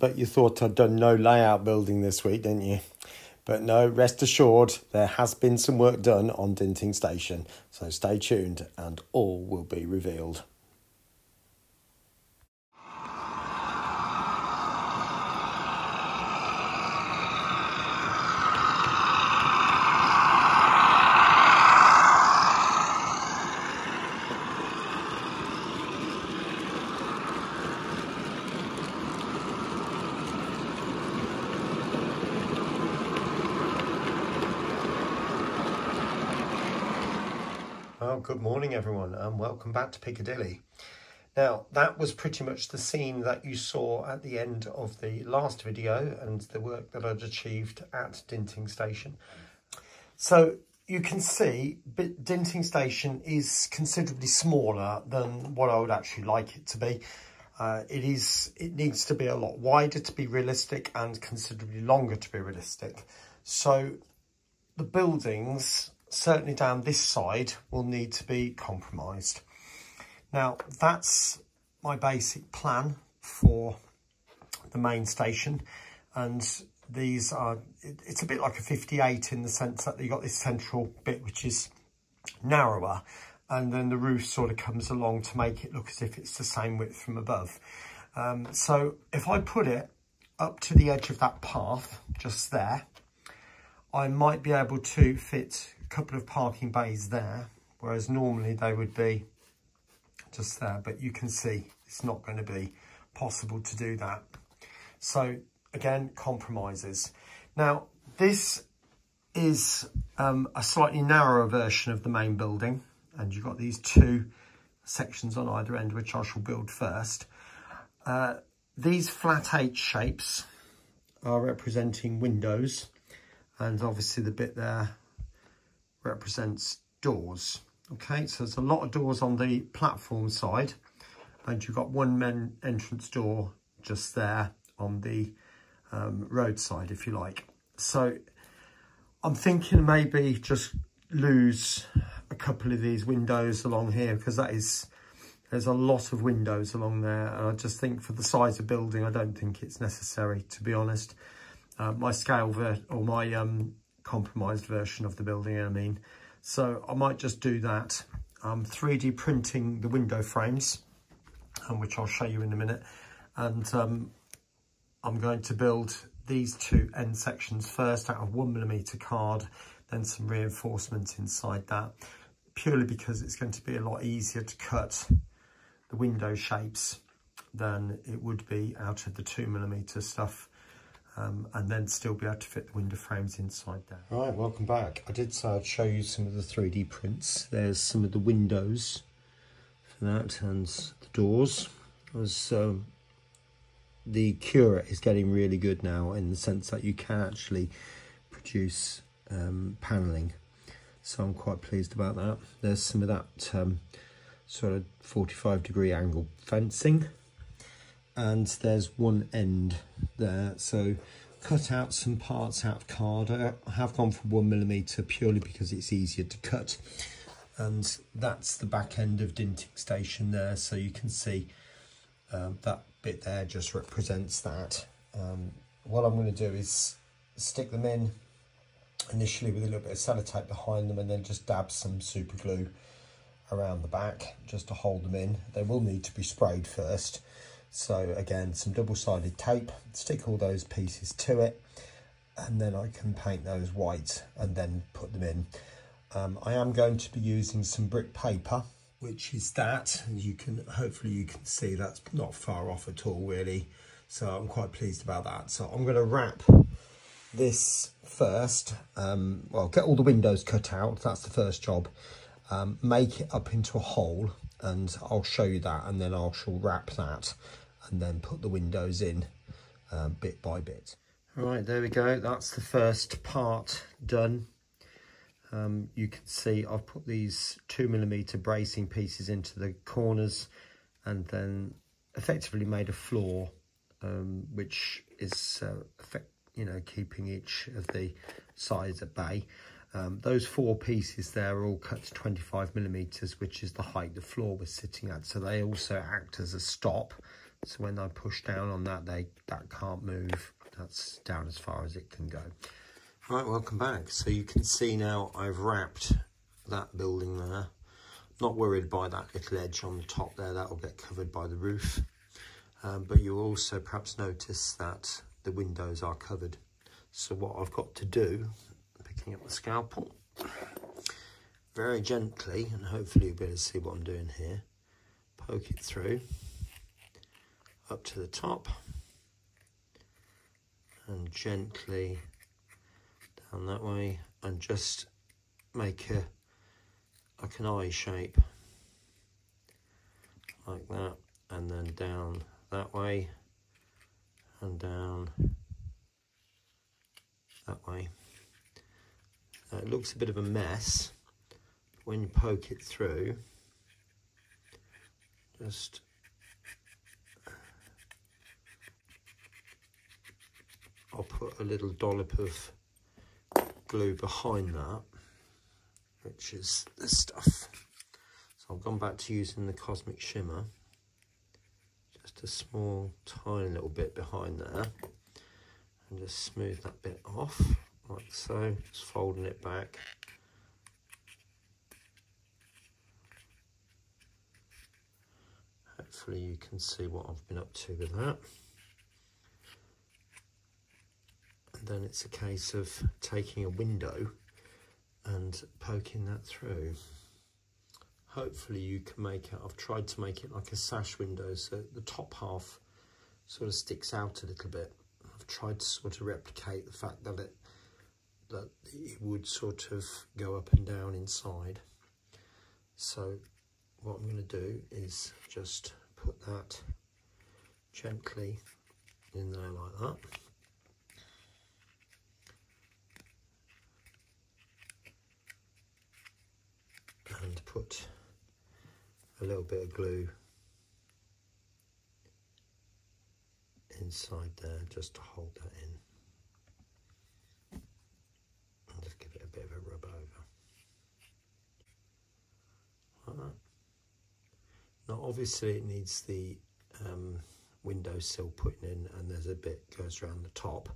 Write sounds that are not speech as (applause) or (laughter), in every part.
bet you thought I'd done no layout building this week, didn't you? But no, rest assured, there has been some work done on Dinting Station, so stay tuned and all will be revealed. Well, good morning, everyone, and welcome back to Piccadilly. Now, that was pretty much the scene that you saw at the end of the last video and the work that I'd achieved at Dinting Station. So you can see Dinting Station is considerably smaller than what I would actually like it to be. Uh, it is. It needs to be a lot wider to be realistic and considerably longer to be realistic. So the buildings certainly down this side will need to be compromised. Now that's my basic plan for the main station and these are, it, it's a bit like a 58 in the sense that you've got this central bit which is narrower and then the roof sort of comes along to make it look as if it's the same width from above. Um, so if I put it up to the edge of that path just there, I might be able to fit a couple of parking bays there, whereas normally they would be just there, but you can see it's not going to be possible to do that. So again, compromises. Now, this is um, a slightly narrower version of the main building, and you've got these two sections on either end, which I shall build first. Uh, these flat H shapes are representing windows, and obviously the bit there represents doors. Okay, so there's a lot of doors on the platform side and you've got one main entrance door just there on the um, roadside, if you like. So I'm thinking maybe just lose a couple of these windows along here because that is, there's a lot of windows along there. And I just think for the size of building, I don't think it's necessary, to be honest. Uh, my scale ver or my um, compromised version of the building, I mean. So I might just do that. I'm 3D printing the window frames, um, which I'll show you in a minute. And um, I'm going to build these two end sections first out of one millimeter card, then some reinforcement inside that, purely because it's going to be a lot easier to cut the window shapes than it would be out of the two millimeter stuff um, and then still be able to fit the window frames inside there. Right, welcome back. I did say I'd show you some of the 3D prints. There's some of the windows for that and the doors. As um, the Cura is getting really good now in the sense that you can actually produce um, panelling. So I'm quite pleased about that. There's some of that um, sort of 45 degree angle fencing and there's one end there. So cut out some parts out of card. I have gone for one millimeter purely because it's easier to cut. And that's the back end of dinting station there. So you can see um, that bit there just represents that. Um, what I'm going to do is stick them in initially with a little bit of sellotape behind them and then just dab some super glue around the back just to hold them in. They will need to be sprayed first so again, some double-sided tape, stick all those pieces to it, and then I can paint those white and then put them in. Um, I am going to be using some brick paper, which is that, and you can, hopefully you can see that's not far off at all really. So I'm quite pleased about that. So I'm gonna wrap this first, um, well, get all the windows cut out, that's the first job. Um, make it up into a whole and I'll show you that and then I shall wrap that and then put the windows in um, bit by bit. Right, there we go. That's the first part done. Um, you can see I've put these two millimeter bracing pieces into the corners and then effectively made a floor um, which is uh, effect, you know keeping each of the sides at bay. Um, those four pieces there are all cut to 25 millimeters, which is the height the floor was sitting at. So they also act as a stop So when I push down on that, they that can't move. That's down as far as it can go. Right, welcome back. So you can see now I've wrapped that building there. Not worried by that little edge on the top there, that will get covered by the roof. Um, but you'll also perhaps notice that the windows are covered. So what I've got to do, picking up the scalpel, very gently, and hopefully you'll be able to see what I'm doing here, poke it through up to the top and gently down that way and just make a like an eye shape like that and then down that way and down that way. It looks a bit of a mess. When you poke it through, just I'll put a little dollop of glue behind that, which is this stuff. So I've gone back to using the Cosmic Shimmer, just a small, tiny little bit behind there, and just smooth that bit off, like so, just folding it back. Hopefully you can see what I've been up to with that. And then it's a case of taking a window and poking that through. Hopefully you can make it, I've tried to make it like a sash window so the top half sort of sticks out a little bit. I've tried to sort of replicate the fact that it that it would sort of go up and down inside. So what I'm going to do is just put that gently in there like that. and put a little bit of glue inside there just to hold that in. And just give it a bit of a rub over. Like that. Now obviously it needs the um, windowsill putting in and there's a bit goes around the top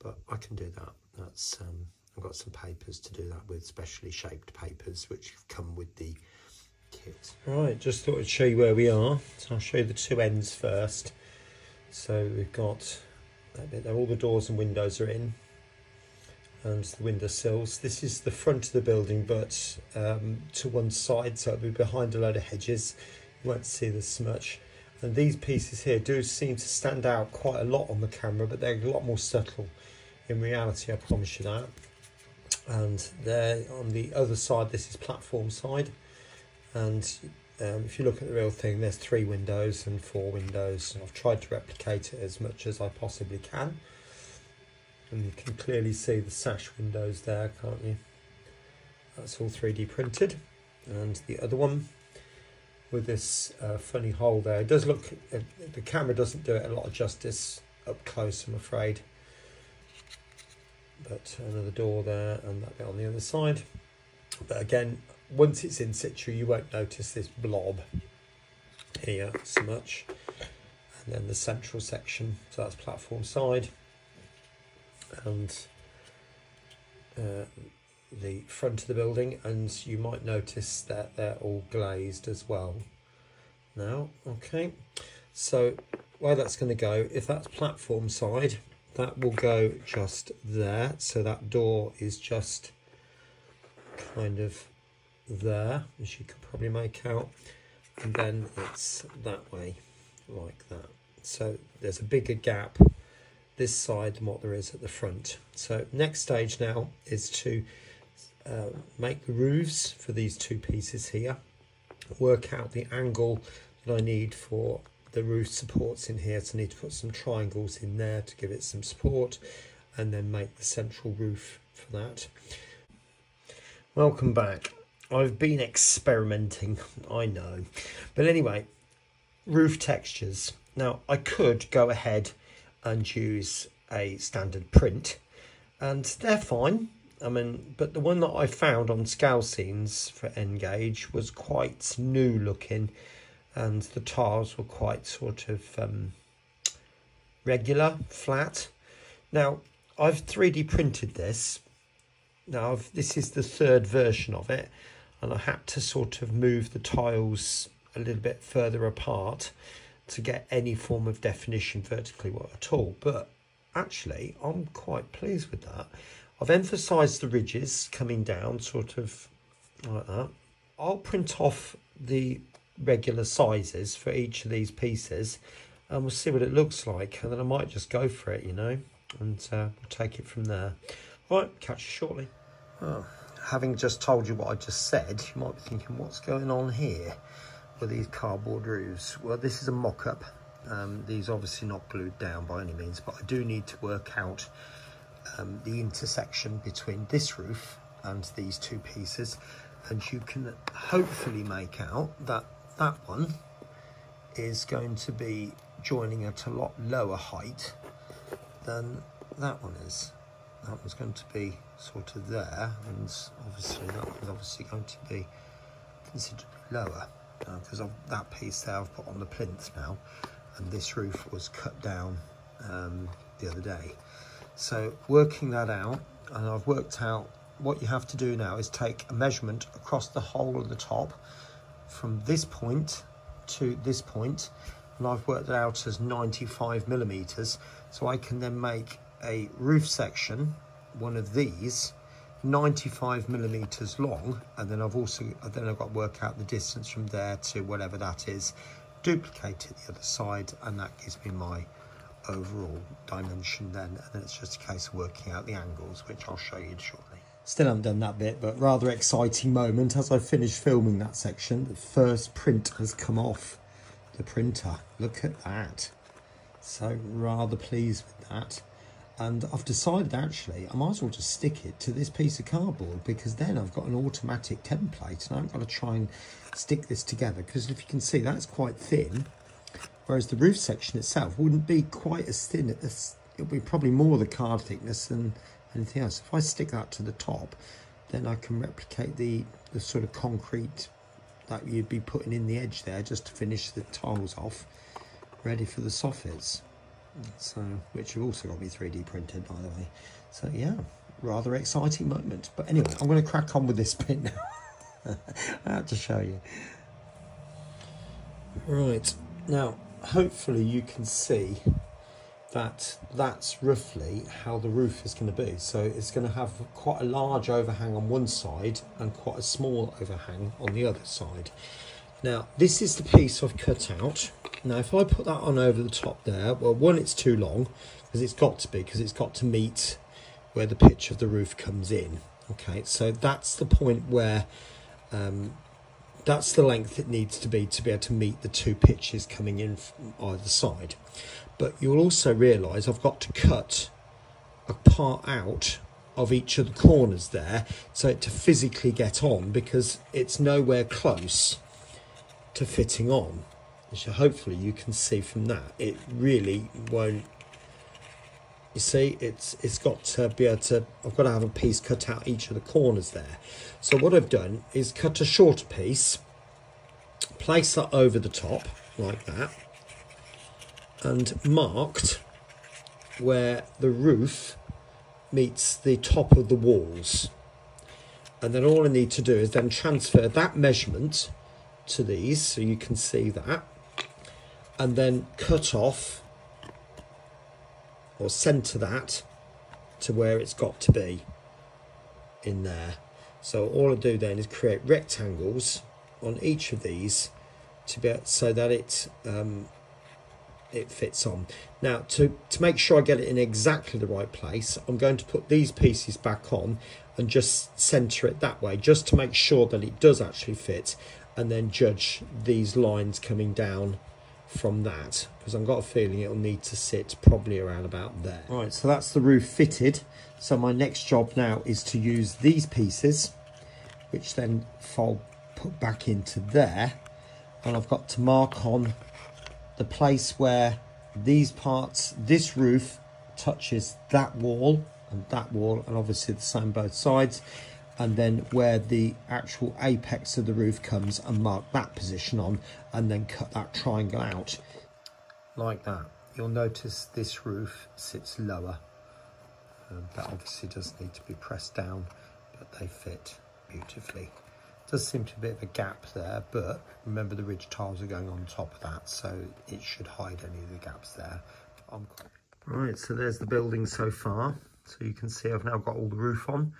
but I can do that. That's um, I've got some papers to do that with, specially shaped papers, which come with the kit. Right, just thought I'd show you where we are. So I'll show you the two ends first. So we've got that bit there, all the doors and windows are in. And the window sills. This is the front of the building, but um, to one side, so it'll be behind a load of hedges. You won't see this much. And these pieces here do seem to stand out quite a lot on the camera, but they're a lot more subtle in reality, I promise you that and there on the other side this is platform side. And um, if you look at the real thing there's three windows and four windows and I've tried to replicate it as much as I possibly can. And you can clearly see the sash windows there can't you? That's all 3d printed. And the other one with this uh, funny hole there it does look uh, the camera doesn't do it a lot of justice up close I'm afraid but another door there and that bit on the other side. But again once it's in situ you won't notice this blob here so much. And then the central section so that's platform side. And uh, the front of the building and you might notice that they're all glazed as well. Now okay. So where that's going to go if that's platform side that will go just there. So that door is just kind of there as you can probably make out. And then it's that way like that. So there's a bigger gap this side than what there is at the front. So next stage now is to uh, make the roofs for these two pieces here. Work out the angle that I need for the roof supports in here so I need to put some triangles in there to give it some support and then make the central roof for that. Welcome back. I've been experimenting, (laughs) I know. But anyway, roof textures. Now I could go ahead and use a standard print and they're fine. I mean, but the one that I found on Scale Scenes for N-Gauge was quite new looking and the tiles were quite sort of um, regular, flat. Now, I've 3D printed this. Now, I've, this is the third version of it, and I had to sort of move the tiles a little bit further apart to get any form of definition vertically at all. But actually, I'm quite pleased with that. I've emphasised the ridges coming down, sort of like that. I'll print off the regular sizes for each of these pieces and we'll see what it looks like and then I might just go for it, you know, and uh, we'll take it from there. Right, catch you shortly. Oh, having just told you what I just said, you might be thinking, what's going on here with these cardboard roofs? Well, this is a mock-up. Um, these obviously not glued down by any means, but I do need to work out um, the intersection between this roof and these two pieces. And you can hopefully make out that that one is going to be joining at a lot lower height than that one is. That one's going to be sort of there, and obviously that one's obviously going to be considerably lower because uh, that piece there I've put on the plinth now, and this roof was cut down um, the other day. So working that out, and I've worked out what you have to do now is take a measurement across the whole of the top from this point to this point and I've worked it out as 95 millimeters so I can then make a roof section one of these 95 millimeters long and then I've also then I've got to work out the distance from there to whatever that is duplicate it the other side and that gives me my overall dimension then and then it's just a case of working out the angles which I'll show you shortly. Still haven't done that bit but rather exciting moment as I finished filming that section the first print has come off the printer. Look at that. So rather pleased with that. And I've decided actually I might as well just stick it to this piece of cardboard because then I've got an automatic template and I haven't got to try and stick this together because if you can see that's quite thin whereas the roof section itself wouldn't be quite as thin as it would be probably more the card thickness than anything else. If I stick that to the top then I can replicate the, the sort of concrete that you'd be putting in the edge there just to finish the tiles off ready for the soffits. So which have also got be 3d printed by the way. So yeah rather exciting moment. But anyway i'm going to crack on with this (laughs) bit now. I have to show you. Right. Now hopefully you can see that that's roughly how the roof is going to be. So it's going to have quite a large overhang on one side and quite a small overhang on the other side. Now this is the piece I've cut out. Now if I put that on over the top there, well one it's too long because it's got to be because it's got to meet where the pitch of the roof comes in. Okay, so that's the point where um, that's the length it needs to be to be able to meet the two pitches coming in from either side but you'll also realise I've got to cut a part out of each of the corners there so it to physically get on because it's nowhere close to fitting on. So hopefully you can see from that it really won't you see it's it's got to be able to I've got to have a piece cut out each of the corners there. So what I've done is cut a shorter piece place that over the top like that and marked where the roof meets the top of the walls. And then all I need to do is then transfer that measurement to these so you can see that and then cut off or centre that to where it's got to be in there. So all I do then is create rectangles on each of these to be so that it um, it fits on. Now, to, to make sure I get it in exactly the right place, I'm going to put these pieces back on and just centre it that way, just to make sure that it does actually fit, and then judge these lines coming down from that, because I've got a feeling it'll need to sit probably around about there. Right, so that's the roof fitted. So my next job now is to use these pieces, which then fold put back into there, and I've got to mark on the place where these parts, this roof touches that wall and that wall, and obviously the same both sides. and then where the actual apex of the roof comes and mark that position on and then cut that triangle out. Like that. You'll notice this roof sits lower. Um, that obviously does need to be pressed down but they fit beautifully does seem to be a bit of a gap there but remember the ridge tiles are going on top of that so it should hide any of the gaps there right so there's the building so far so you can see I've now got all the roof on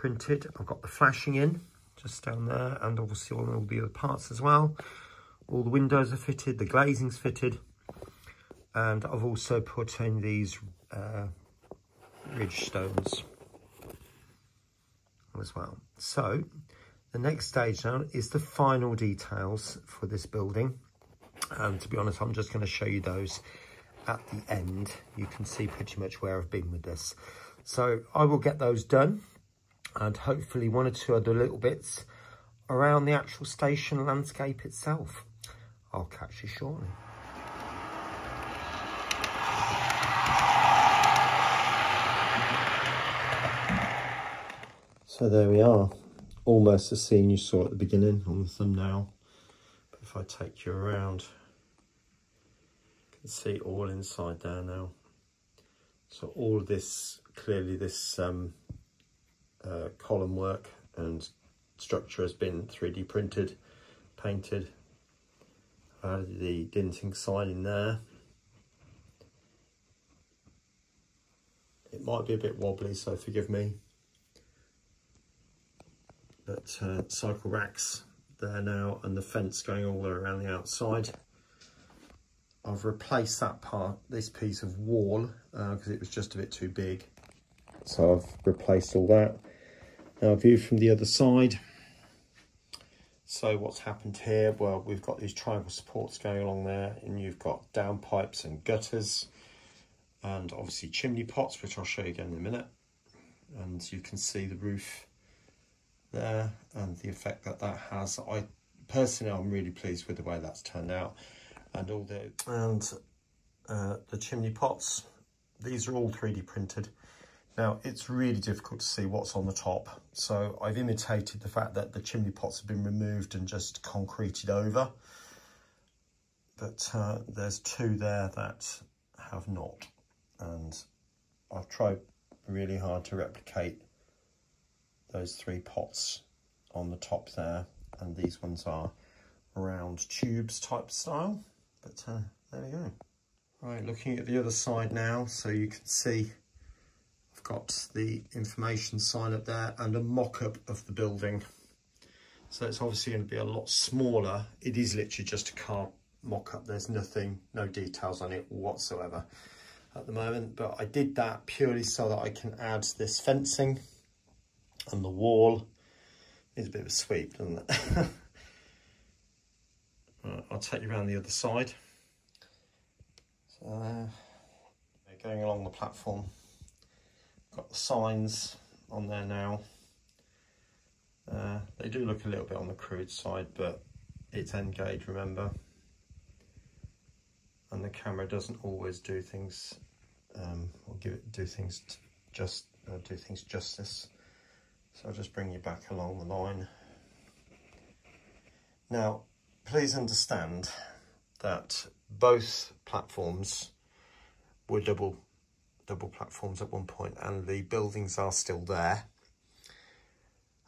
printed. I've got the flashing in just down there and obviously on all the other parts as well. All the windows are fitted, the glazing's fitted. And I've also put in these uh, ridge stones as well. So the next stage now is the final details for this building. And to be honest, I'm just going to show you those at the end. You can see pretty much where I've been with this. So I will get those done and hopefully one or two other little bits around the actual station landscape itself. I'll catch you shortly. So there we are, almost the scene you saw at the beginning on the thumbnail. But if I take you around, you can see all inside there now. So all this, clearly this um, uh, column work and structure has been 3D printed, painted. Added the dinting sign in there. It might be a bit wobbly, so forgive me. Uh, cycle racks there now and the fence going all the way around the outside. I've replaced that part, this piece of wall, because uh, it was just a bit too big. So I've replaced all that. Now view from the other side. So what's happened here? Well, we've got these triangle supports going along there and you've got downpipes and gutters and obviously chimney pots, which I'll show you again in a minute. And you can see the roof there and the effect that that has. I personally, I'm really pleased with the way that's turned out and all the, and uh, the chimney pots. These are all 3D printed. Now, it's really difficult to see what's on the top. So I've imitated the fact that the chimney pots have been removed and just concreted over. But uh, there's two there that have not. And I've tried really hard to replicate those three pots on the top there. And these ones are round tubes type style. But uh, there we go. Right, looking at the other side now, so you can see I've got the information sign up there and a mock-up of the building. So it's obviously going to be a lot smaller. It is literally just a car mock-up. There's nothing, no details on it whatsoever at the moment. But I did that purely so that I can add this fencing and the wall. Needs a bit of a sweep, doesn't it? (laughs) right, I'll take you around the other side. So, uh, going along the platform. Got the signs on there now. Uh, they do look a little bit on the crude side, but it's N-Gauge, remember. And the camera doesn't always do things, um, or give it, do things just uh, do things justice. So I'll just bring you back along the line. Now, please understand that both platforms were double double platforms at one point and the buildings are still there.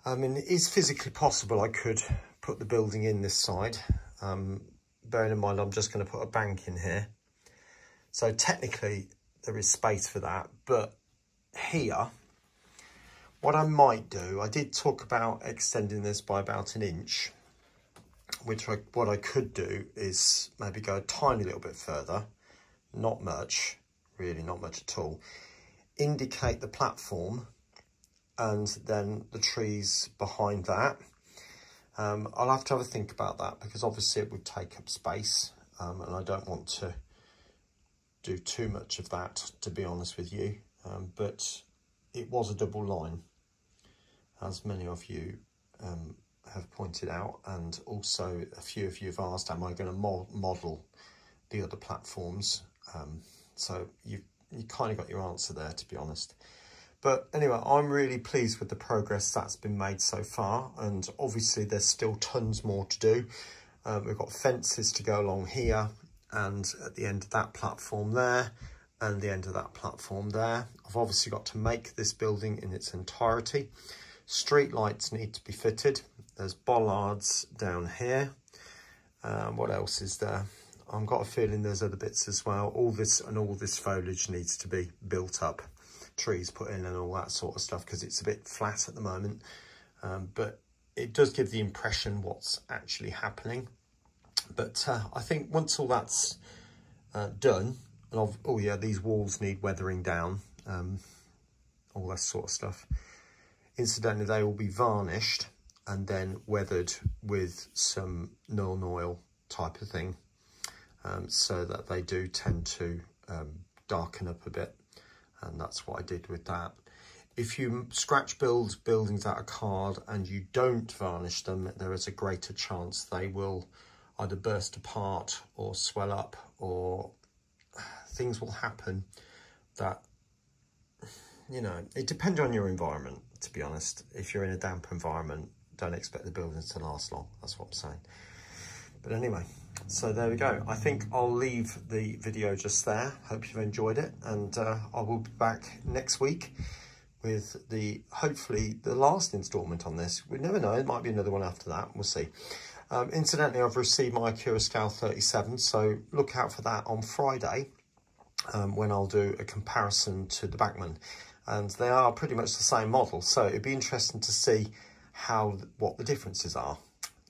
I mean, it is physically possible I could put the building in this side. Um, bearing in mind, I'm just going to put a bank in here. So technically, there is space for that. But here, what I might do, I did talk about extending this by about an inch. Which I, what I could do is maybe go a tiny little bit further. Not much really not much at all, indicate the platform and then the trees behind that. Um, I'll have to have a think about that because obviously it would take up space um, and I don't want to do too much of that, to be honest with you. Um, but it was a double line, as many of you um, have pointed out, and also a few of you have asked, am I going to mo model the other platforms? Um, so you you kind of got your answer there, to be honest. But anyway, I'm really pleased with the progress that's been made so far. And obviously there's still tons more to do. Um, we've got fences to go along here and at the end of that platform there and the end of that platform there. I've obviously got to make this building in its entirety. Street lights need to be fitted. There's bollards down here. Um, what else is there? I've got a feeling there's other bits as well. All this and all this foliage needs to be built up trees put in and all that sort of stuff because it's a bit flat at the moment. Um, but it does give the impression what's actually happening. But uh, I think once all that's uh, done, and oh yeah, these walls need weathering down, um, all that sort of stuff. Incidentally, they will be varnished and then weathered with some Nuln Oil type of thing um, so that they do tend to um, darken up a bit and that's what I did with that. If you scratch build buildings out of card and you don't varnish them, there is a greater chance they will either burst apart or swell up or things will happen that, you know, it depends on your environment, to be honest. If you're in a damp environment, don't expect the buildings to last long. That's what I'm saying. But anyway, so there we go. I think I'll leave the video just there. Hope you've enjoyed it. And uh, I will be back next week with the, hopefully, the last instalment on this. We never know. It might be another one after that. We'll see. Um, incidentally, I've received my Accurascale 37, so look out for that on Friday um, when I'll do a comparison to the Bachmann. And they are pretty much the same model, so it'd be interesting to see how what the differences are.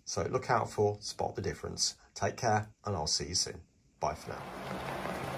So look out for Spot the Difference. Take care, and I'll see you soon. Bye for now.